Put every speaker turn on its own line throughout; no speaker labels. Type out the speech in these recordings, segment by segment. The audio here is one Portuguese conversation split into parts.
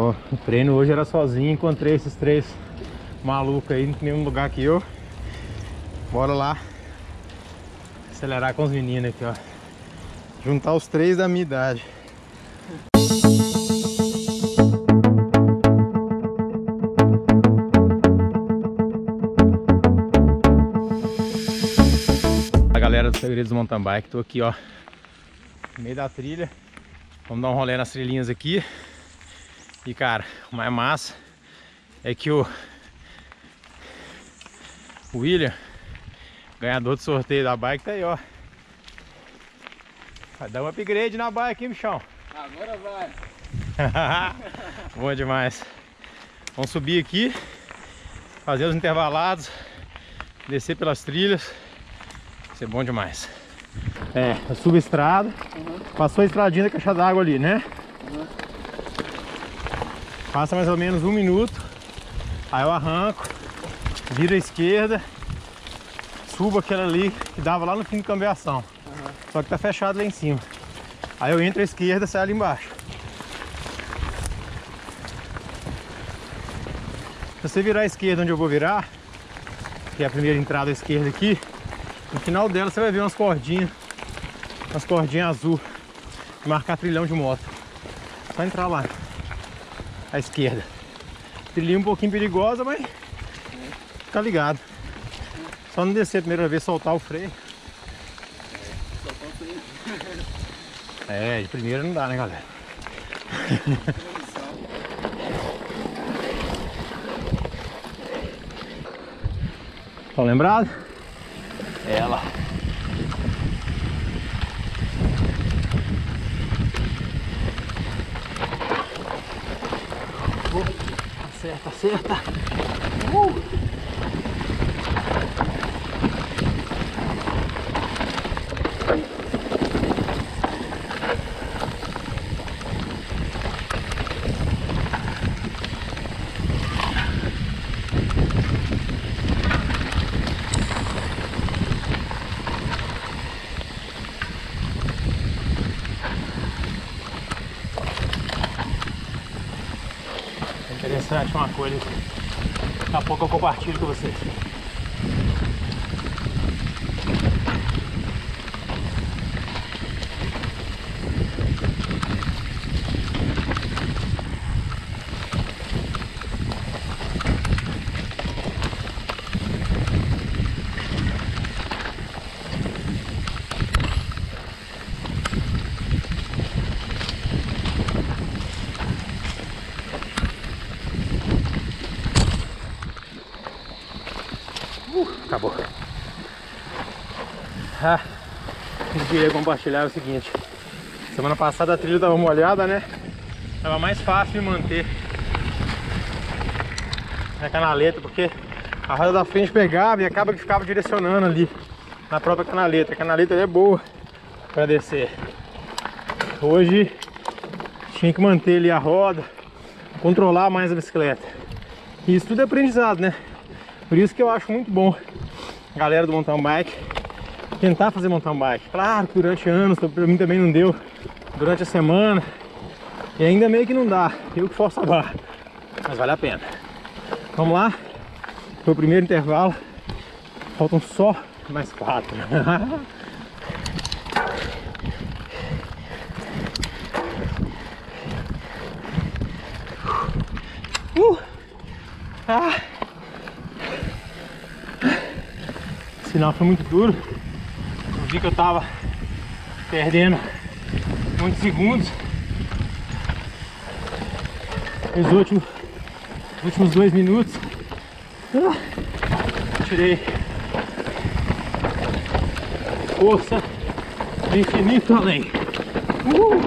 Ó, o treino hoje era sozinho, encontrei esses três malucos aí no mesmo lugar que eu. Bora lá acelerar com os meninos aqui, ó. Juntar os três da minha idade. A galera do Segredos do Mountain Bike, tô aqui, ó, no meio da trilha. Vamos dar um rolê nas trilhinhas aqui. E cara, o mais massa é que o, o William, ganhador do sorteio da bike, tá aí, ó. Vai dar um upgrade na bike, hein, bichão?
Agora vai.
Bom demais. Vamos subir aqui, fazer os intervalados, descer pelas trilhas. Vai ser bom demais. É, eu subo a estrada,
Uhum.
passou a estradinha da caixa d'água ali, né?
Uhum.
Passa mais ou menos um minuto, aí eu arranco, viro à esquerda, subo aquela ali que dava lá no fim do cambiação.
Uhum.
Só que tá fechado lá em cima. Aí eu entro à esquerda e saio ali embaixo. Se você virar à esquerda onde eu vou virar, que é a primeira entrada à esquerda aqui, no final dela você vai ver umas cordinhas, umas cordinhas azul, marcar trilhão de moto. Só entrar lá, à esquerda. Trilhinha um pouquinho perigosa, mas fica ligado. Só não descer a primeira vez, soltar o freio. É, de primeira não dá, né, galera? Estão lembrados? Ela. Acerta, acerta. Uh! É interessante uma coisa. Daqui a pouco eu compartilho com vocês. Acabou. Ah, eu queria compartilhar o seguinte. Semana passada a trilha tava molhada, né? Tava mais fácil manter na canaleta, porque a roda da frente pegava e acaba que ficava direcionando ali na própria canaleta. A canaleta é boa para descer. Hoje tinha que manter ali a roda, controlar mais a bicicleta. E isso tudo é aprendizado, né? Por isso que eu acho muito bom galera do mountain bike tentar fazer mountain bike. Claro durante anos, pra mim também não deu durante a semana. E ainda meio que não dá, eu que forço a barra. Mas vale a pena. Vamos lá, foi o primeiro intervalo. Faltam só mais quatro. uh! Ah! O sinal foi muito duro. Eu vi que eu tava perdendo muitos segundos. Os últimos, os últimos dois minutos. Tirei força de infinito além. Uh!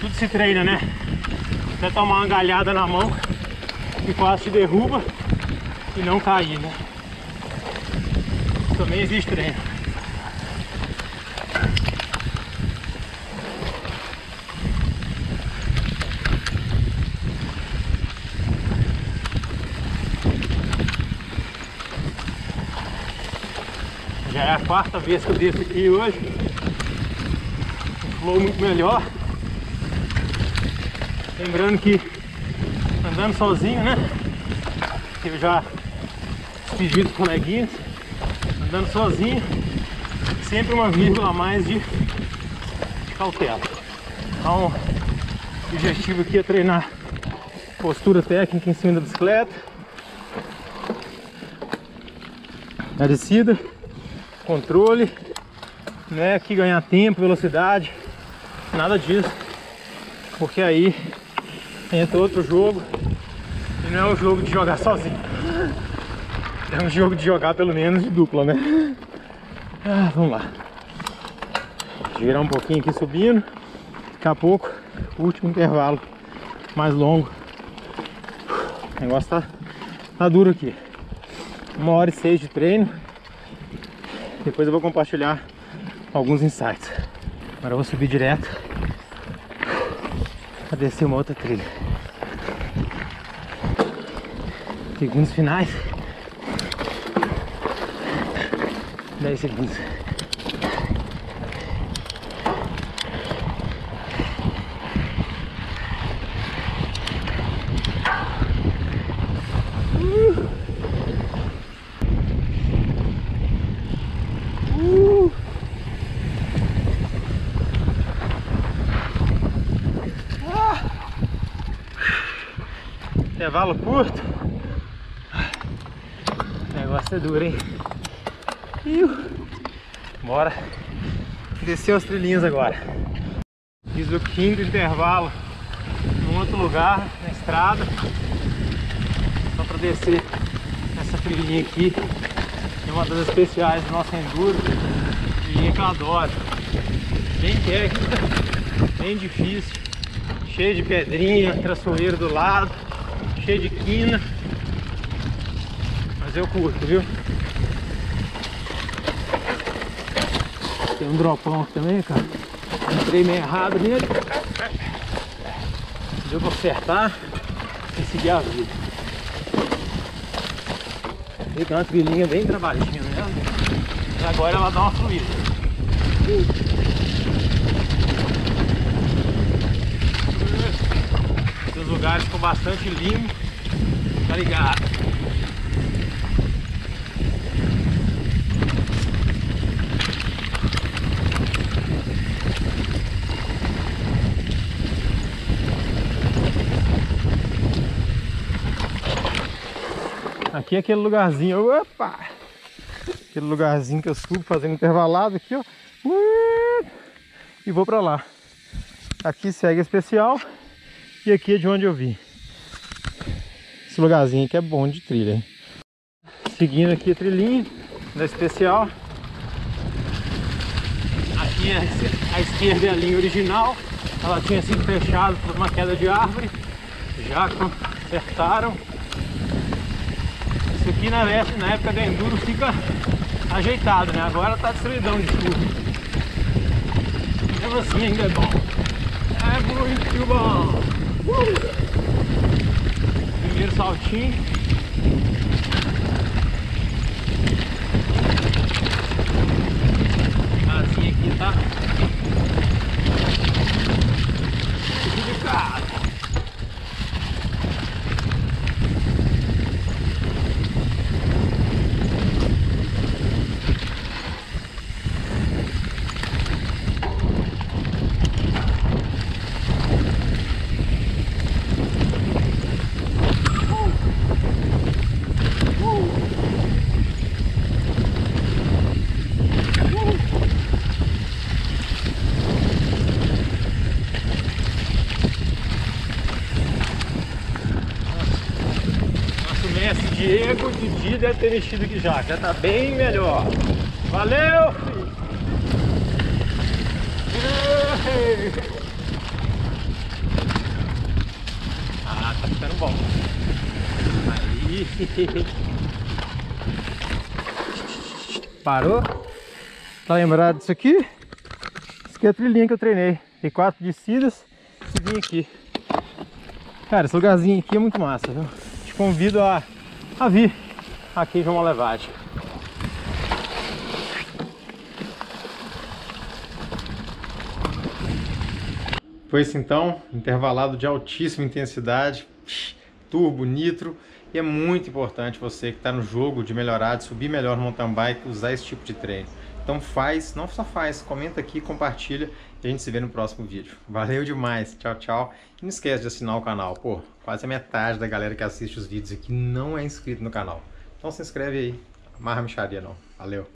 Tudo se treina, né? Até tomar uma galhada na mão que quase te derruba e não cair, né? Também existe treino. Já é a quarta vez que eu desço aqui hoje. Um flow muito melhor. Lembrando que andando sozinho, né? Eu já despedi dos coleguinhas. Andando sozinho, sempre uma vírgula a mais de, de cautela. Então, o objetivo aqui é treinar postura técnica em cima da bicicleta. A descida, controle, não é aqui ganhar tempo, velocidade, nada disso. Porque aí entra outro jogo e não é o jogo de jogar sozinho. É um jogo de jogar pelo menos de dupla, né? Ah, vamos lá. Girar um pouquinho aqui subindo. Daqui a pouco, último intervalo mais longo. O negócio tá, tá duro aqui. Uma hora e seis de treino. Depois eu vou compartilhar alguns insights. Agora eu vou subir direto descer uma outra trilha. Segundos finais. 10 segundos. Intervalo curto. O negócio é duro, hein? Iu. Bora descer os trilhinhos agora. Fiz o quinto intervalo em outro lugar, na estrada. Só para descer essa trilhinha aqui. É uma das especiais do nosso enduro. Trilhinha que eu adoro. Bem técnica, bem difícil. Cheio de pedrinha, traçoeiro do lado, cheio de quina. Mas eu curto, viu? Tem um dropão aqui também, cara. Entrei meio errado nele. Deu pra acertar e seguir a vida. Vi que uma trilhinha bem trabalhinha. E agora ela dá uma fluida. Os lugares com bastante limo, tá ligado? Aqui é aquele lugarzinho, opa! Aquele lugarzinho que eu subo fazendo intervalado aqui, ó. E vou pra lá. Aqui segue especial e aqui é de onde eu vim. Esse lugarzinho aqui é bom de trilha? Seguindo aqui a trilhinha da especial. Aqui é a esquerda é a linha original. Ela tinha sido fechada por uma queda de árvore. Já consertaram. Isso aqui na época, na época enduro fica ajeitado, né? Agora tá destruidão de tudo. Mesmo assim ainda é bom. É muito bom. Uh! Primeiro saltinho. Casinha aqui tá. Complicado. Nosso deve ter mexido aqui já, já tá bem melhor. Valeu! filho! Ah, tá ficando bom. Aí. Parou? Tá lembrado disso aqui? Isso aqui é a trilhinha que eu treinei. Tem quatro descidas e vim aqui. Cara, esse lugarzinho aqui é muito massa, viu? Te convido a, a vir aqui em João Alevade. Foi isso então, intervalado de altíssima intensidade, turbo, nitro, e é muito importante você que está no jogo de melhorar, de subir melhor no mountain bike, usar esse tipo de treino. Então faz, não só faz, comenta aqui, compartilha e a gente se vê no próximo vídeo. Valeu demais, tchau, tchau. E não esquece de assinar o canal, pô, quase a metade da galera que assiste os vídeos aqui não é inscrito no canal. Então se inscreve aí, amarra a micharia não. Valeu.